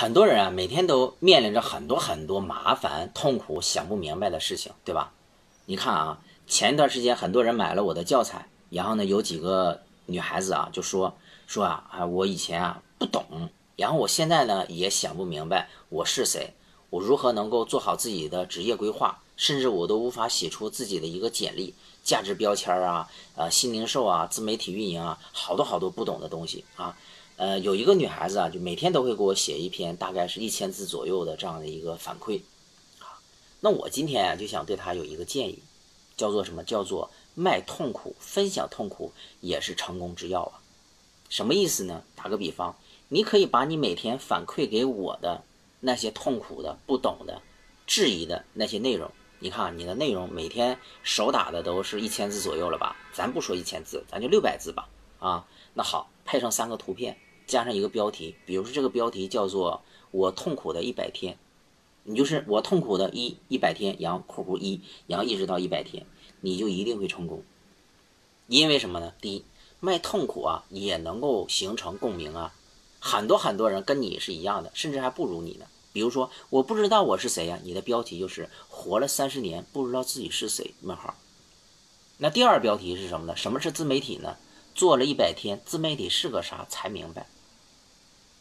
很多人啊，每天都面临着很多很多麻烦、痛苦、想不明白的事情，对吧？你看啊，前一段时间很多人买了我的教材，然后呢，有几个女孩子啊就说说啊啊，我以前啊不懂，然后我现在呢也想不明白我是谁，我如何能够做好自己的职业规划，甚至我都无法写出自己的一个简历、价值标签啊、呃新零售啊、自媒体运营啊，好多好多不懂的东西啊。呃，有一个女孩子啊，就每天都会给我写一篇大概是一千字左右的这样的一个反馈，啊，那我今天啊就想对她有一个建议，叫做什么？叫做卖痛苦，分享痛苦也是成功之药啊。什么意思呢？打个比方，你可以把你每天反馈给我的那些痛苦的、不懂的、质疑的那些内容，你看你的内容每天手打的都是一千字左右了吧？咱不说一千字，咱就六百字吧。啊，那好，配上三个图片。加上一个标题，比如说这个标题叫做“我痛苦的一百天”，你就是我痛苦的一一百天，然后括弧一，然后一直到一百天，你就一定会成功。因为什么呢？第一，卖痛苦啊，也能够形成共鸣啊，很多很多人跟你是一样的，甚至还不如你呢。比如说，我不知道我是谁呀，你的标题就是“活了三十年不知道自己是谁”问号。那第二标题是什么呢？什么是自媒体呢？做了一百天，自媒体是个啥才明白。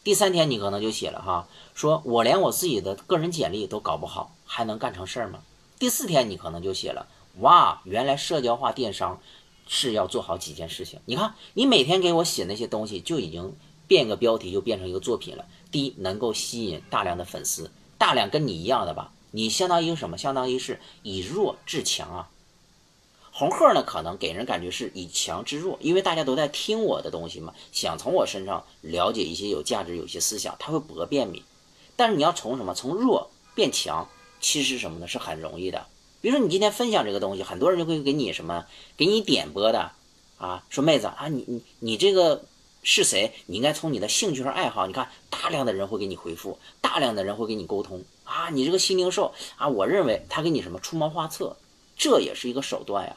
第三天你可能就写了哈，说我连我自己的个人简历都搞不好，还能干成事儿吗？第四天你可能就写了，哇，原来社交化电商是要做好几件事情。你看，你每天给我写那些东西，就已经变个标题，就变成一个作品了。第一，能够吸引大量的粉丝，大量跟你一样的吧？你相当于什么？相当于是以弱制强啊。红鹤呢，可能给人感觉是以强制弱，因为大家都在听我的东西嘛，想从我身上了解一些有价值、有些思想，他会博变你。但是你要从什么？从弱变强，其实什么呢？是很容易的。比如说你今天分享这个东西，很多人就会给你什么，给你点播的啊，说妹子啊，你你你这个是谁？你应该从你的兴趣和爱好，你看大量的人会给你回复，大量的人会给你沟通啊，你这个新零售啊，我认为他给你什么出谋划策，这也是一个手段呀。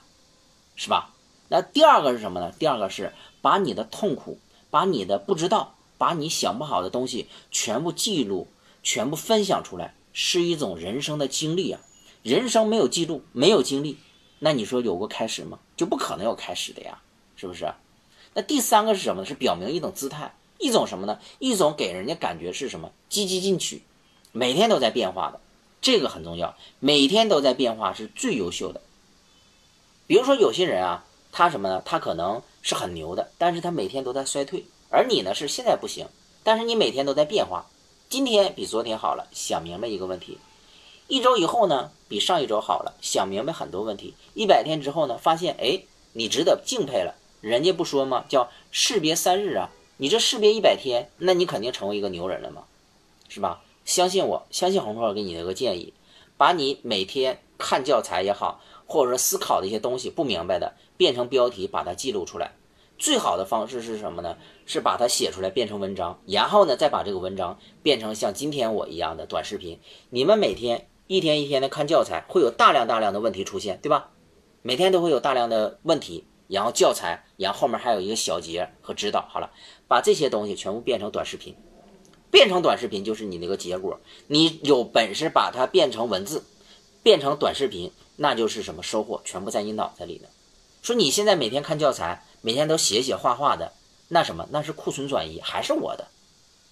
是吧？那第二个是什么呢？第二个是把你的痛苦、把你的不知道、把你想不好的东西全部记录、全部分享出来，是一种人生的经历啊。人生没有记录、没有经历，那你说有过开始吗？就不可能有开始的呀，是不是？那第三个是什么呢？是表明一种姿态，一种什么呢？一种给人家感觉是什么？积极进取，每天都在变化的，这个很重要。每天都在变化是最优秀的。比如说有些人啊，他什么呢？他可能是很牛的，但是他每天都在衰退。而你呢，是现在不行，但是你每天都在变化。今天比昨天好了，想明白一个问题；一周以后呢，比上一周好了，想明白很多问题。一百天之后呢，发现哎，你值得敬佩了。人家不说吗？叫士别三日啊，你这士别一百天，那你肯定成为一个牛人了嘛，是吧？相信我，相信红硕给你的一个建议，把你每天看教材也好。或者说思考的一些东西不明白的，变成标题把它记录出来。最好的方式是什么呢？是把它写出来变成文章，然后呢再把这个文章变成像今天我一样的短视频。你们每天一天一天的看教材，会有大量大量的问题出现，对吧？每天都会有大量的问题，然后教材，然后后面还有一个小节和指导。好了，把这些东西全部变成短视频，变成短视频就是你那个结果。你有本事把它变成文字，变成短视频。那就是什么收获，全部在你脑子里呢。说你现在每天看教材，每天都写写画画的，那什么，那是库存转移，还是我的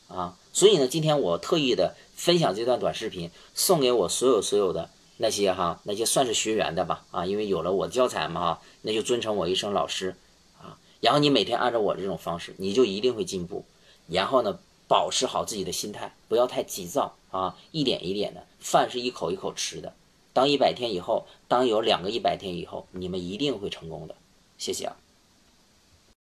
啊？所以呢，今天我特意的分享这段短视频，送给我所有所有的那些哈，那些算是学员的吧啊，因为有了我的教材嘛哈，那就尊称我一声老师啊。然后你每天按照我这种方式，你就一定会进步。然后呢，保持好自己的心态，不要太急躁啊，一点一点的，饭是一口一口吃的。当一百天以后，当有两个一百天以后，你们一定会成功的。谢谢啊。